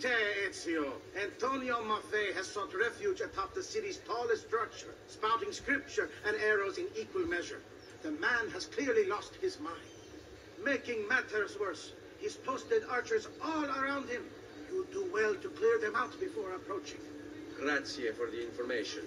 Salute, Ezio. Antonio Maffei has sought refuge atop the city's tallest structure, spouting scripture and arrows in equal measure. The man has clearly lost his mind. Making matters worse, he's posted archers all around him. You do well to clear them out before approaching. Grazie for the information.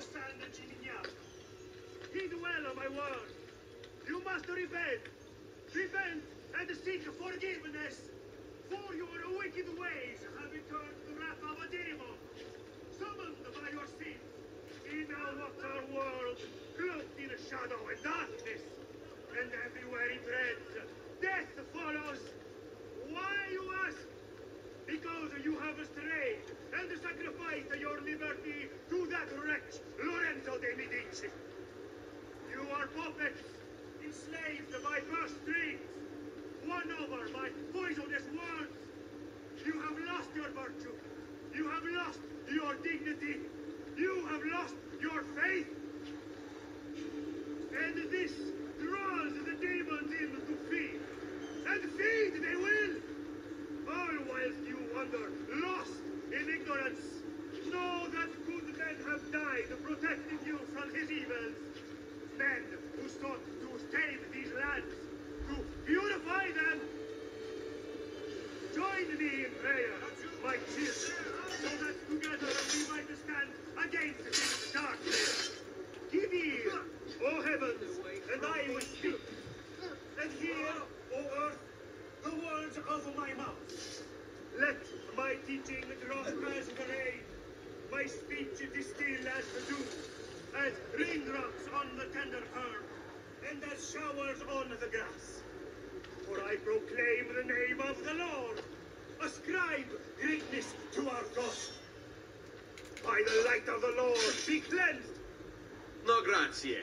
San Gimignano, heed well my word. You must repent. Repent and seek forgiveness. For your wicked ways have returned the wrath of a demon. Summoned by your sins in our world cloaked in shadow and darkness. And everywhere it treads, death follows. Why, you ask? Because you have strayed and sacrificed your liberty that wretch, Lorenzo de Medici. You are puppets, enslaved by purse strings, won over by poisonous words. You have lost your virtue. You have lost your dignity. You have lost your faith. And this draws the demons in to feed. And feed they will. All whilst you wander, lost in ignorance. Know that good men have died protecting you from his evils. Men who sought to save these lands, to purify them. Join me in prayer, my children, so that together we might stand against this darkness. Give ear, O heavens, and I will speak. And hear, O earth, the words of my mouth. Let my teaching drop as the rain, my speech distill as the dew, as raindrops on the tender herb, and as showers on the grass. For I proclaim the name of the Lord, ascribe greatness to our God. By the light of the Lord, be cleansed, No grazie.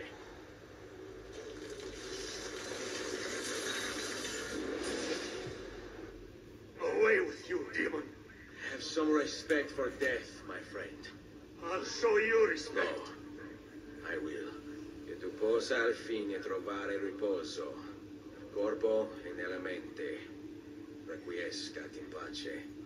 away with you, demon. Have some respect for death, my friend. I'll show you No, respect. I will. Che tu possa al fine trovare riposo, nel corpo e nella mente. Requiescat in pace.